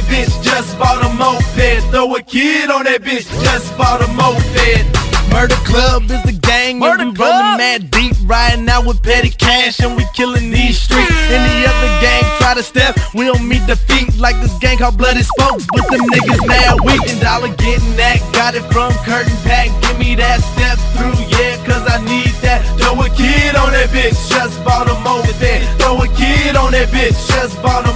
that bitch, just bought a moped. Throw a kid on that bitch, just bought a moped. Murder Club is the gang, Murder and we Club? rollin' mad deep, riding out with petty cash, and we killing these streets. Any other gang try to step, we don't meet defeat like this gang called Bloody Spokes. But them niggas now weak and dollar getting that. Got it from Curtain Pack, give me that step through, yeah, cause I need that. Throw a kid on that bitch, just bought a moped. Throw a kid on that bitch, just bought a